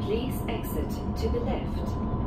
Please exit to the left.